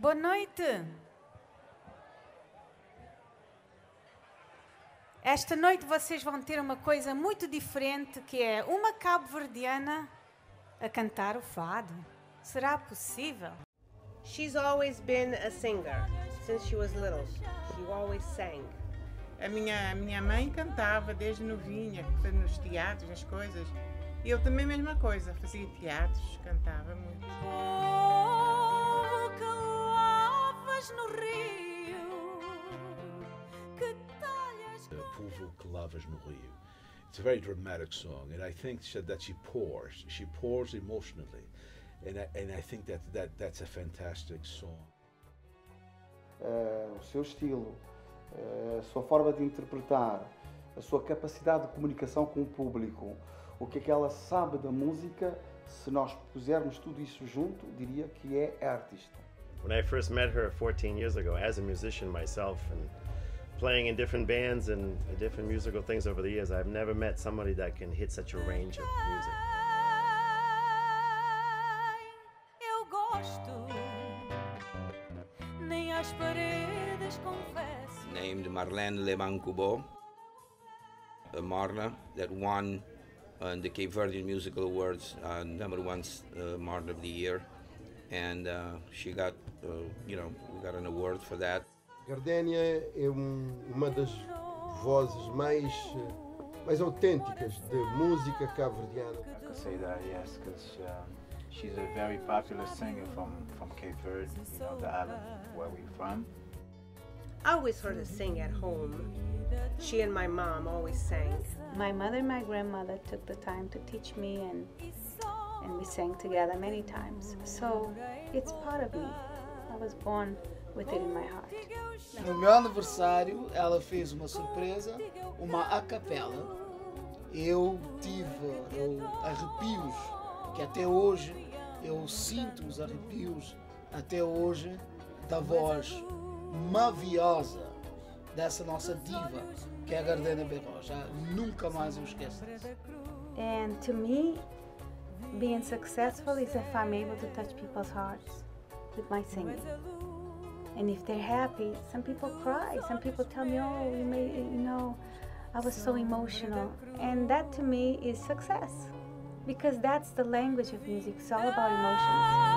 Boa noite. Esta noite vocês vão ter uma coisa muito diferente que é uma cabo-verdiana a cantar o fado. Será possível? She's always been a singer since she was little. She always sang. A minha, a minha mãe cantava desde novinha, nos teatros, nas coisas. E eu também a mesma coisa, fazia teatros, cantava muito. No rio, que talhas Povo que lavas no rio. It's a very dramatic song, and I think that she pours. She pours emotionally, and I, and I think that, that that's a fantastic song. Uh, o seu estilo, uh, a sua forma de interpretar, a sua capacidade de comunicação com o público, o que é que ela sabe da música, se nós pusermos tudo isso junto, diria que é artista. When I first met her 14 years ago, as a musician myself, and playing in different bands and different musical things over the years, I've never met somebody that can hit such a range of music. Eu gosto, nem as paredes confesso. Named Marlene Lemancubo, a Marla that won uh, the Cape Verdean Musical Awards uh, number one uh, Marla of the Year, and uh, she got, uh, you know, we got an award for that. Gardénia é um, uma das vozes mais mais autênticas de música cabo-verdiana. I could say that yes, because um, she's a very popular singer from from Cape Verde, you know, the island where we're from. I always heard her sing at home. She and my mom always sang. My mother and my grandmother took the time to teach me and and we sang together many times. So it's part of me. I was born with it in my heart. No meu aniversário, ela fez uma surpresa, uma a capela. Eu tive eu, arrepios que até hoje eu sinto os arrepios até hoje da voz maviosa dessa nossa diva que é a Gardena Berro. Já nunca mais eu esqueço disso. And to me, being successful is if I'm able to touch people's hearts with my singing. And if they're happy, some people cry. Some people tell me, "Oh, you made, you know, I was so emotional." And that to me is success, because that's the language of music. It's all about emotions.